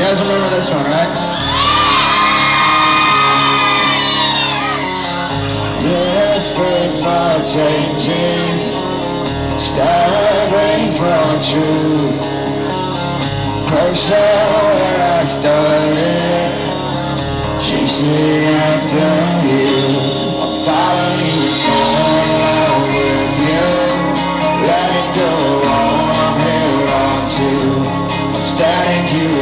You guys remember this one, right? Desperate for changing, starving for truth. Closer where I started, chasing after you.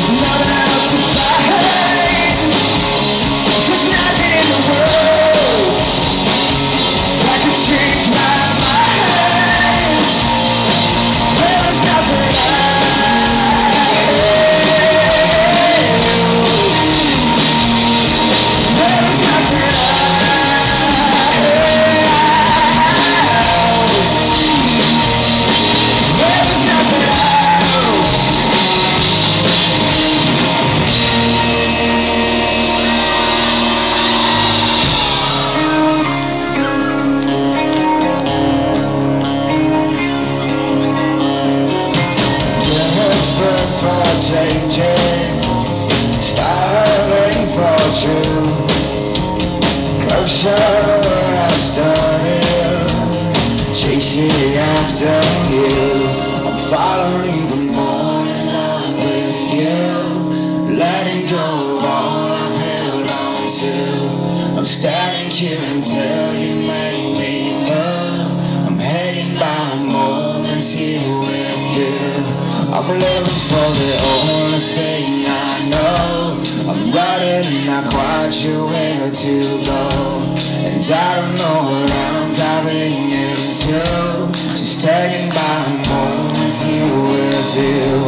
There's nothing I started, chasing after you. I'm following the more in love with you, letting go of all I've held on to. I'm standing here until you make me move. I'm heading by moments here with you. I'm living for the only thing and not quite sure where to go. And I don't know what I'm diving into. Just taking by moments here